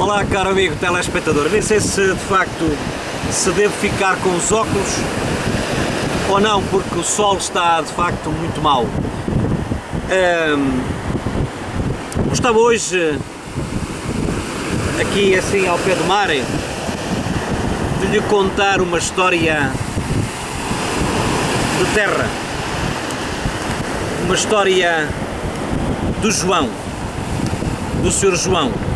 Olá, caro amigo telespectador. Nem sei se de facto se devo ficar com os óculos ou não, porque o sol está de facto muito mau. Um, gostava hoje, aqui assim ao pé do mar, de lhe contar uma história de terra. Uma história do João, do Sr. João.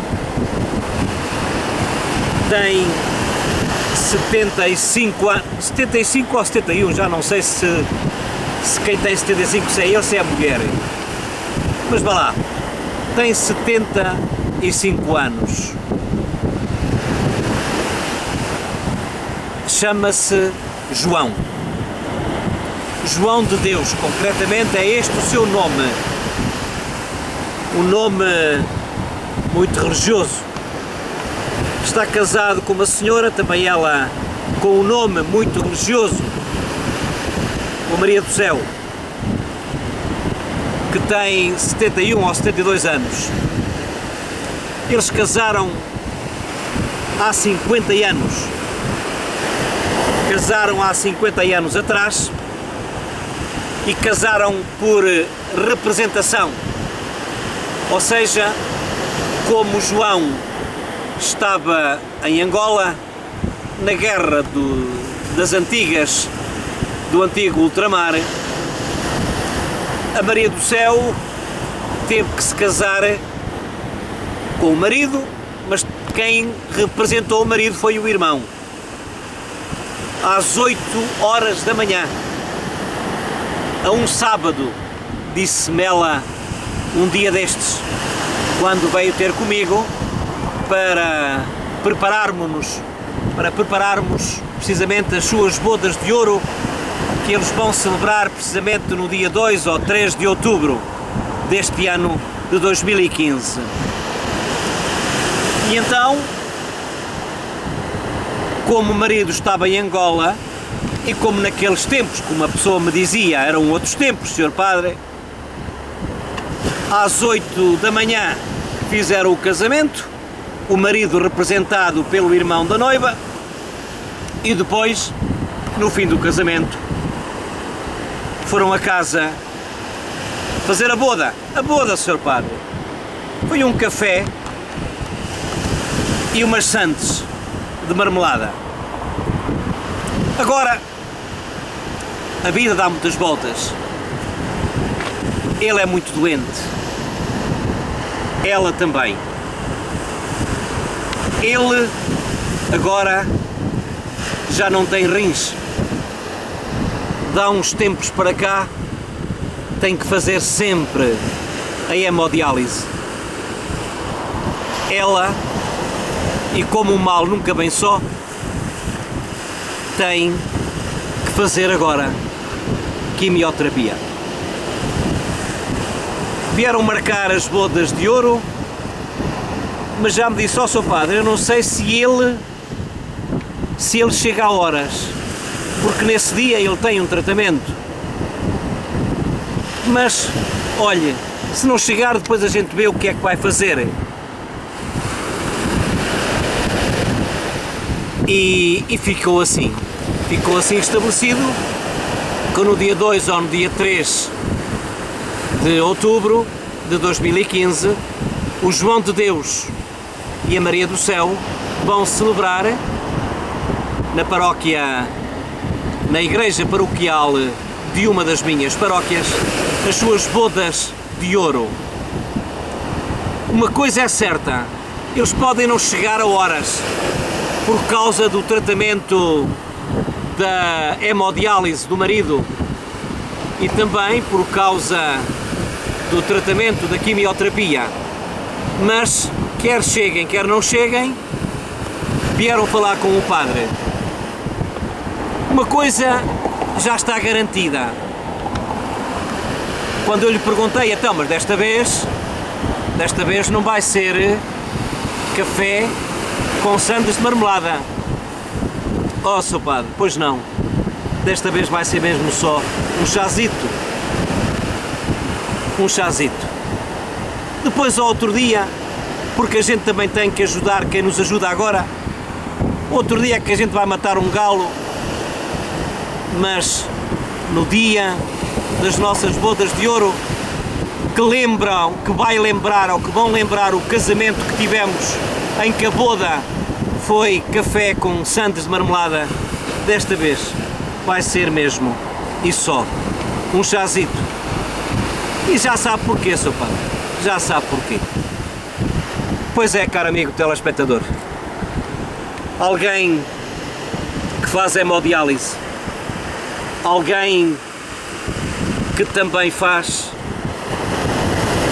Tem 75 anos, 75 ou 71, já não sei se, se quem tem 75 se é ele se é a mulher. Mas vá lá, tem 75 anos. Chama-se João. João de Deus, concretamente é este o seu nome. Um nome muito religioso. Está casado com uma senhora, também ela com um nome muito religioso, com Maria do Céu, que tem 71 ou 72 anos. Eles casaram há 50 anos. Casaram há 50 anos atrás e casaram por representação. Ou seja, como João estava em Angola na guerra do, das antigas do antigo ultramar, a Maria do Céu teve que se casar com o marido, mas quem representou o marido foi o irmão. Às 8 horas da manhã a um sábado, disse-me ela um dia destes, quando veio ter comigo para prepararmos-nos, para prepararmos precisamente as suas bodas de ouro que eles vão celebrar precisamente no dia 2 ou 3 de outubro deste ano de 2015. E então, como o marido estava em Angola, e como naqueles tempos, como a pessoa me dizia, eram outros tempos, Sr. Padre, às 8 da manhã fizeram o casamento, o marido representado pelo irmão da noiva, e depois, no fim do casamento, foram a casa fazer a boda. A boda, Sr. Padre. Foi um café e umas sandes de marmelada. Agora, a vida dá muitas voltas. Ele é muito doente. Ela também. Ele agora já não tem rins. Dá uns tempos para cá, tem que fazer sempre a hemodiálise. Ela, e como o mal nunca vem só, tem que fazer agora quimioterapia. Vieram marcar as bodas de ouro, mas já me disse, ó oh, seu padre, eu não sei se ele se ele chega a horas, porque nesse dia ele tem um tratamento. Mas, olhe, se não chegar, depois a gente vê o que é que vai fazer. E, e ficou assim. Ficou assim estabelecido que no dia 2 ou no dia 3 de outubro de 2015, o João de Deus e a Maria do Céu vão celebrar na paróquia, na igreja paroquial de uma das minhas paróquias, as suas bodas de ouro. Uma coisa é certa, eles podem não chegar a horas por causa do tratamento da hemodiálise do marido e também por causa do tratamento da quimioterapia. Mas, quer cheguem, quer não cheguem, vieram falar com o padre. Uma coisa já está garantida. Quando eu lhe perguntei, então, mas desta vez, desta vez não vai ser café com sandes de marmelada Oh, seu padre, pois não. Desta vez vai ser mesmo só um chazito. Um chazito. Depois, ao outro dia, porque a gente também tem que ajudar quem nos ajuda agora. Outro dia é que a gente vai matar um galo, mas no dia das nossas bodas de ouro, que lembram, que vai lembrar ou que vão lembrar o casamento que tivemos em que a boda foi café com sandes de marmelada, desta vez vai ser mesmo e só um chazito. E já sabe porquê, seu padre, já sabe porquê. Pois é, caro amigo telespectador, alguém que faz hemodiálise, alguém que também faz,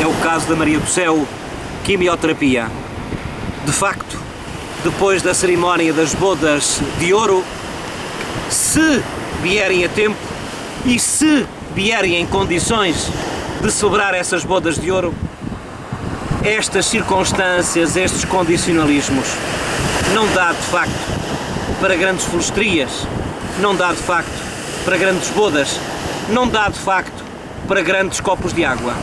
é o caso da Maria do Céu, quimioterapia. De facto, depois da cerimónia das bodas de ouro, se vierem a tempo e se vierem em condições de celebrar essas bodas de ouro, estas circunstâncias, estes condicionalismos, não dá de facto para grandes florestrias, não dá de facto para grandes bodas, não dá de facto para grandes copos de água.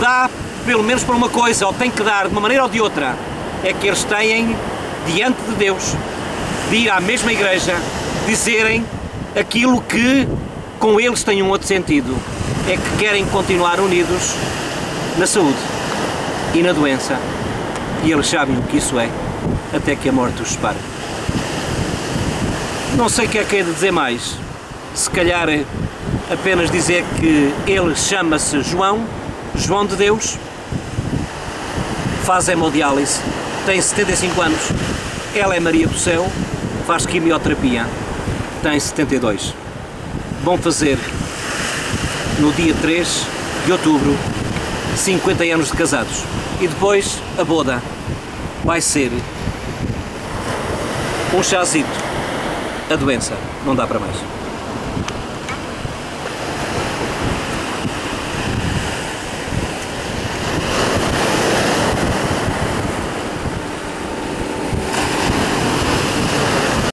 Dá pelo menos para uma coisa, ou tem que dar de uma maneira ou de outra, é que eles têm diante de Deus de ir à mesma igreja dizerem aquilo que com eles tem um outro sentido, é que querem continuar unidos na saúde e na doença. E eles sabem o que isso é, até que a morte os separe. Não sei o que é que é de dizer mais. Se calhar apenas dizer que ele chama-se João, João de Deus, faz hemodiálise, tem 75 anos, ela é Maria do Céu, faz quimioterapia, tem 72. Vão fazer no dia 3 de outubro 50 anos de casados. E depois a boda vai ser um chazito. A doença não dá para mais.